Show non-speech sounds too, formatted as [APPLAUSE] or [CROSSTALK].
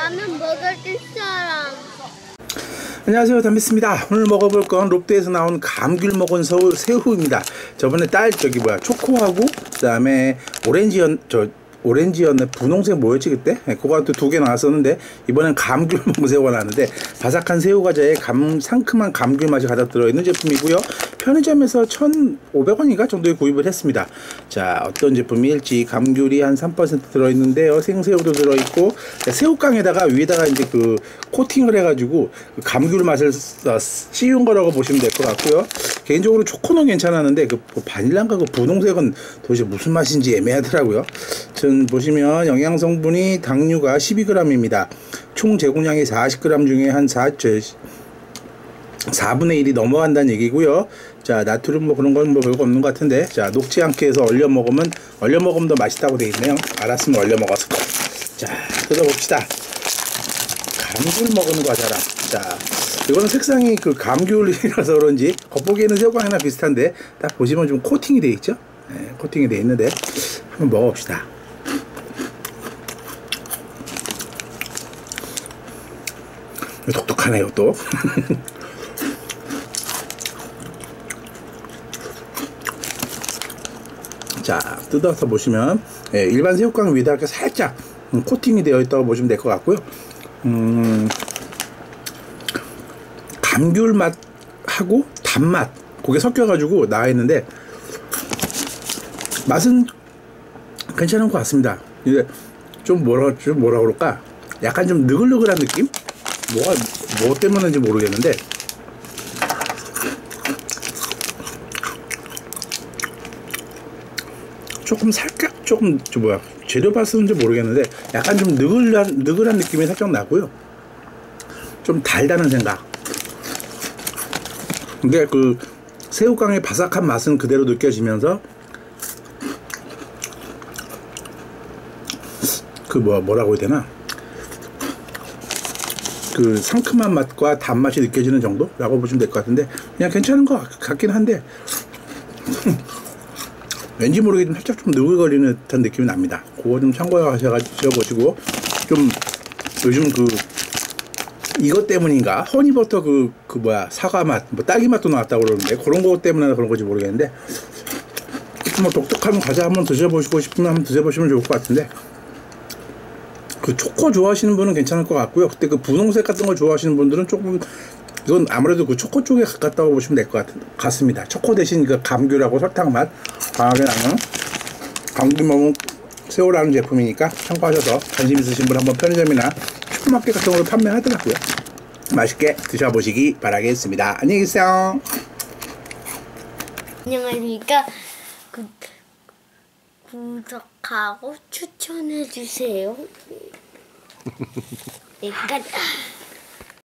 라면 먹어줄 사람. 안녕하세요 담비스입니다 오늘 먹어볼 건 롯데에서 나온 감귤 먹은 서울 새우입니다 저번에 딸 저기 뭐야 초코하고 그 다음에 오렌지 연 저 오렌지였네 분홍색 뭐였지 그때? 네, 그거 또두개 나왔었는데 이번엔 감귤 [LAUGHS] 먹은 새우가 나왔는데 바삭한 새우 과자에 감 상큼한 감귤 맛이 가득 들어있는 제품이고요 편의점에서 1,500원인가 정도에 구입을 했습니다 자 어떤 제품일지 감귤이 한 3% 들어있는데요 생새우도 들어있고 새우깡에다가 위에다가 이제 그 코팅을 해가지고 그 감귤 맛을 써- 씌운 거라고 보시면 될 것 같고요 개인적으로 초코는 괜찮았는데 그 바닐라인가 그 분홍색은 도대체 무슨 맛인지 애매하더라고요. 전 보시면 영양 성분이 당류가 12g입니다. 총 제공량이 40g 중에 한 4, 4분의 1이 넘어간다는 얘기고요. 자, 나트륨 뭐 그런 건 뭐 별거 없는 것 같은데. 자, 녹지 않게 해서 얼려 먹으면 얼려 먹으면 더 맛있다고 돼 있네요. 알았으면 얼려 먹었을 거. 자, 뜯어봅시다. 감귤 먹은 과자라. 자, 이거는 색상이 그 감귤이라서 그런지 겉보기에는 새우깡이나 비슷한데 딱 보시면 좀 코팅이 돼 있죠? 네, 코팅이 돼 있는데 한번 먹어봅시다. 독특하네요 또. [LAUGHS] 자 뜯어서 보시면 예, 일반 새우깡 위에다 이렇게 살짝 음, 코팅이 되어 있다고 보시면 될 것 같고요. 음, 감귤 맛하고 단맛 그게 섞여 가지고 나와 있는데 맛은 괜찮은 것 같습니다. 이제 좀 뭐라 좀 뭐라 그럴까? 약간 좀 느글느글한 느낌? 뭐가 뭐 때문인지 모르겠는데 조금 살짝 조금 저 뭐야 재료바 쓰는지 모르겠는데 약간 좀 느글한 느글한 느낌이 살짝 나고요. 좀 달다는 생각. 근데 그 새우깡의 바삭한 맛은 그대로 느껴지면서 그 뭐 뭐라고 해야 되나 그 상큼한 맛과 단맛이 느껴지는 정도라고 보시면 될 것 같은데 그냥 괜찮은 것 같- 같긴 한데 왠지 모르게 살짝 좀 느글거리는 듯한 느낌이 납니다. 그거 좀 참고하셔가지고 보시고 좀 요즘 그 이것 때문인가 허니버터 그, 그 뭐야 사과 맛, 뭐 딸기 맛도 나왔다고 그러는데 그런 거 때문에 그런 건지 모르겠는데 뭐 독특한 과자 한번 드셔보시고 싶으면 한번 드셔보시면 좋을 것 같은데 그 초코 좋아하시는 분은 괜찮을 것 같고요. 그때 그 분홍색 같은 걸 좋아하시는 분들은 조금 이건 아무래도 그 초코 쪽에 가깝다고 보시면 될 것 같습니다. 초코 대신 그 감귤하고 설탕 맛 강하게 나는 감귤 먹은 새우라는 제품이니까 참고하셔서 관심 있으신 분 한번 편의점이나 슈퍼마켓 같은 걸로 판매하더라고요. 맛있게 드셔보시기 바라겠습니다. 안녕히 계세요. 안녕하십니까. 구, 구독하고 추천해주세요. [LAUGHS] 네, 끝.